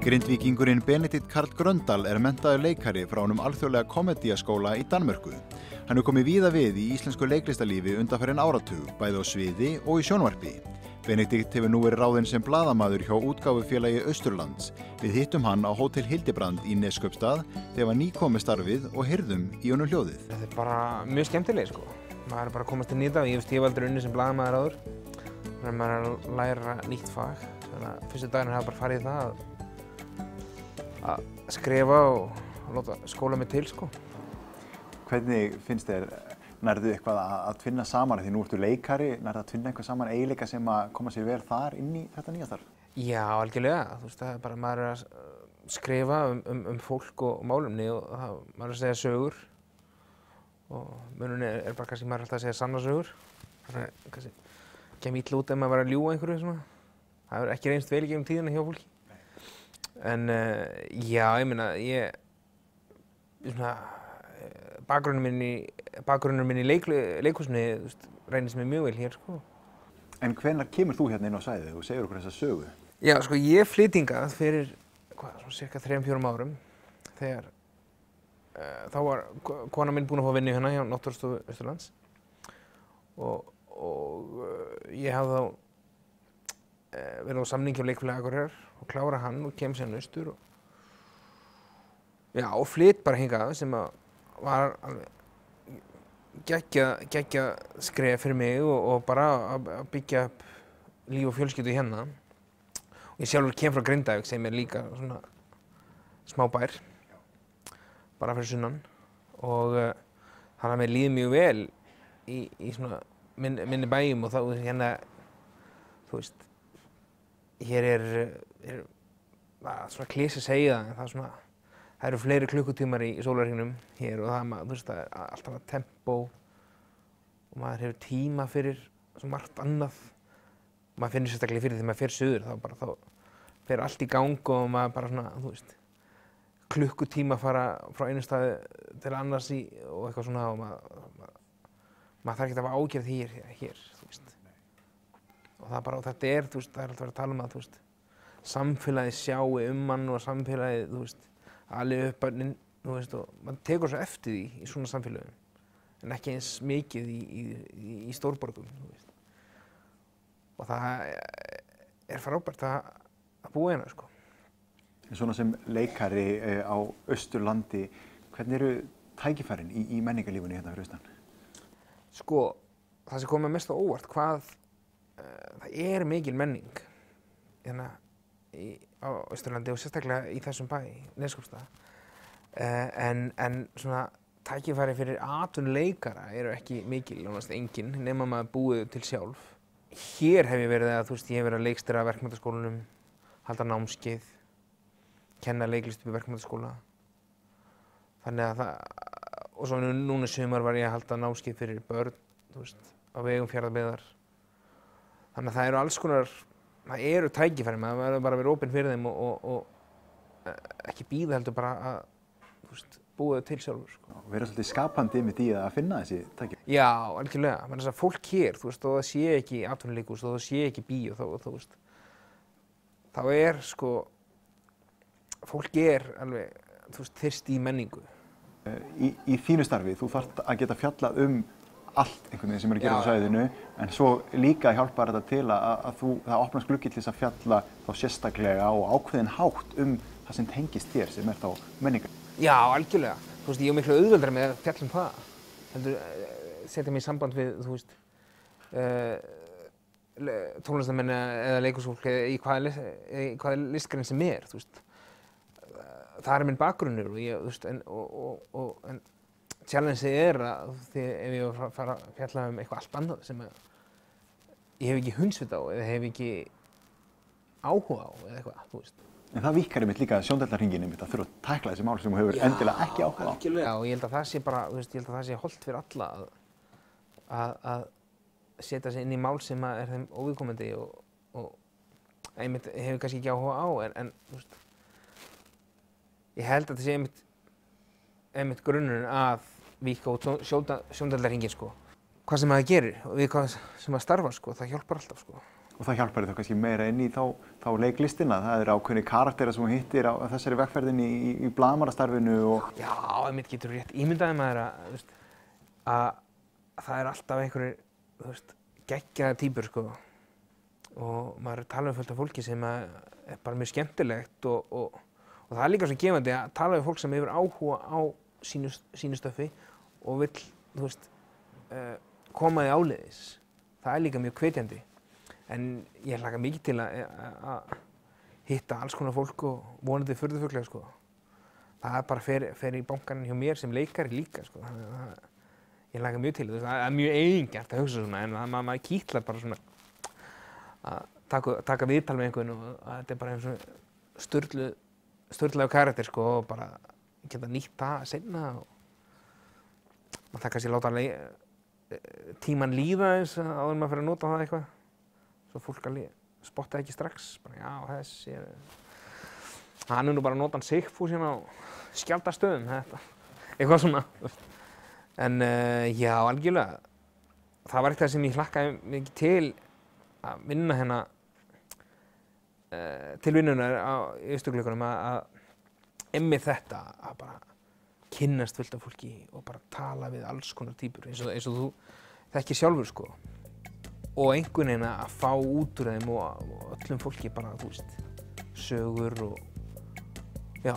Grindvíkingurinn Benedikt Karl Gröndal er mentaður leikari frá honum alþjóðlega komediaskóla í Danmörku. Hann er komið víða við í íslensku leiklistalífi undanferðin áratug, bæði á sviði og í sjónvarpi. Benedikt hefur nú verið ráðinn sem bladamadur hjá útgáfufélagi Östurlands. Við hittum hann á Hótel Hildebrand í Nesköpstað þegar var nýkomi starfið og hyrðum í honum hljóðið. Þetta er bara mjög skemmtileg sko. Maður er bara að komast í þetta og ég veist ég aldrei unni sem bladamaður áður. Þannig að maður er að læra nýtt fag. Þannig að fyrstu daginn hafa bara farið það að, að skrifa og, og láta skóla mig til sko. Hvernig finnst þér, nærðu eitthvað að, að tvinna saman, því nú ertu leikari, nærðu að tvinna eitthvað saman eiginleika sem að koma sér vel þar inn í þetta nýja starf? Já, algjörlega. Þú veist, það er bara maður er að skrifa um, um, um fólk og málumni og það, maður er að segja sögur og mununni er, er bara kannski maður er alltaf að segja sanna sögur. Það er kannski kem ítla út ef maður var að ljúa einhverju svona. Það hefur ekki reynst vel í gegnum tíðina hjá fólki. En uh, já, ég meina, ég, svona, bakgrunnum minn í, bakgrunnum minn í leik, leikhúsinu reynist mér mjög vel hér sko. En hvenær kemur þú hérna inn á sæðið og segir okkur þessa sögu? Já, sko ég flytingað fyrir, hvað, svona cirka 3-4 árum þegar uh, þá var kona minn búin að fá vinnu hérna hjá Náttúrstofu Östurlands og, og uh, ég hafði þá uh, verið á samningi á leikfélagi Akureyrar og klára hann og kem sérna austur og já, og flytt bara hingað sem að var geggja, geggja skref fyrir mig og, og bara að byggja upp líf og fjölskyldu hérna. Og ég sjálfur kem frá Grindavík sem er líka svona smá bær, bara fyrir sunnan. Og uh, þannig að mér líði mjög vel í, í svona minn, minni bæjum og þá hérna, þú veist, hér er, er svona klísi segja það, það svona, það eru fleiri klukkutímar í sólarhingnum hér og það, ma- þú veist, það er alltaf að tempó og maður hefur tíma fyrir svo margt annað. Maður finnir sérstaklega fyrir því maður fer suður, þá bara þá fer allt í gang og maður bara svona, þú veist, klukkutíma fara frá einu staði til annars í og eitthvað svona og maður, maður, maður þarf ekki að hafa ágjörð hér, hér, það bara, og þetta er, þú veist, það er alltaf verið að tala um að, þú veist, samfélagið sjái um mann og samfélagið, þú veist, alveg upp börnin, þú veist, og maður tekur svo eftir því í svona samfélögum en ekki eins mikið í, í, í, í stórborgum, þú veist. Og það er frábært að, að búa hérna, sko. Svona sem leikari eh, á Östurlandi, hvernig eru tækifærin í, í menningarlífunni hérna fyrir austan? Sko, það sem kom mér mest á óvart, hvað það er mikil menning hérna í, á Östurlandi og sérstaklega í þessum bæ, Neskjöpstað. Uh, en, en svona tækifæri fyrir atvinnuleikara eru ekki mikil, nánast engin, nema maður búið til sjálf. Hér hef ég verið að, þú veist, ég hef verið að leikstýra verkmyndaskólanum, halda námskeið, kenna leiklist upp í verkmyndaskóla. Þannig að það, og svo nú- núna í sumar var ég að halda námskeið fyrir börn, þú veist, á vegum fjárðarbyggðar. Þannig að það eru alls konar, það eru tækifæri, maður verður bara að vera opinn fyrir þeim og, og, og eh, ekki býða heldur bara að, veist, búa þau til sjálfur, sko. Og vera svolítið skapandi með því að finna þessi tækifæri. Já, algjörlega, þess að fólk hér, þú veist, þó það sé ekki atvinnuleikus, þó það sé ekki bíó, þá, þú veist, þá er, sko, fólk er alveg, þú veist, þyrst í menningu. Í, í þínu starfi, þú þarft að geta fjallað um allt einhvern veginn sem er að gera á sæðinu, en svo líka hjálpar þetta til að, að þú, það opnast gluggi til þess að fjalla þá sérstaklega og ákveðin hátt um það sem tengist þér, sem er þá menningar. Já, algjörlega, þú veist, ég er miklu auðveldra með að fjalla um það, uh, setja mig í samband við, þú veist, uh, tónlistamenn eða leikursfólk eða í hvaða, hvaða listgrein sem er, þú veist, það er minn bakgrunnur og ég, þú veist, en, og, og, og, en challenge er að því ef ég var að fara að fjalla um eitthvað allt annað sem að ég hef ekki hundsvita á eða hef ekki áhuga á eða eitthvað, þú veist. En það víkkar einmitt líka sjóndeldarhingin einmitt að þurfa að tækla þessi mál sem þú hefur Já, endilega ekki áhuga á. Algjörlega, og ég held að það sé bara, þú veist, ég held að það sé holdt fyrir alla að, að, að setja sig inn í mál sem að er þeim óviðkomandi og, og einmitt hefur kannski ekki áhuga á, en, en þú veist, ég held að það sé einmitt, einmitt grunnurinn að víka út sjóndeldarhingin, sko. Hvað sem maður gerir og við hvað sem maður starfar, sko, það hjálpar alltaf, sko. og það hjálpar þér þá kannski meira inn í þá, þá leiklistina. Það er ákveðni karaktera sem hún hittir á þessari vekkferðinni í, í blaðmarastarfinu og... Já, það mitt getur rétt ímyndaði maður að, veist, að það er alltaf einhverjir, geggjaða týpur sko og maður að tala um fullt af fólki sem er bara mjög skemmtilegt og, og, og það er líka svo gefandi að tala um fólk sem hefur áhuga á sínu, sínu stöfi og vill, þú veist, uh, koma því áleiðis. Það er líka mjög hvetjandi en ég hlaka mikið til að, að hitta alls konar fólk og vonandi fyrðufuglega sko. Það er bara fer, fer í bankanin hjá mér sem leikari líka sko. Það, það, ég hlaka mjög til það. Það er mjög eigingjart að hugsa svona en það, maður, maður kýtlar bara svona að taka, taka viðtal með einhvern og að þetta er bara eins og störlulega karakter sko og bara geta nýtt það senna og það kannski láta leið, tíman líða eins áður maður fyrir að nota það eitthvað svo fólk alveg spotta ekki strax bara já þessi hann er nú bara að nota hann sigfús hérna á skjaldastöðum þetta eitthvað svona en uh, já algjörlega það var eitthvað sem ég hlakkaði mikið til að vinna hérna uh, til vinnunar á austuglökunum að, að emmi þetta að bara kynnast fullt af fólki og bara tala við alls konar týpur eins eins og þú þekkir sjálfur sko. Og einhvern veginn að fá út úr þeim og, og öllum fólki bara, þú veist, sögur og já,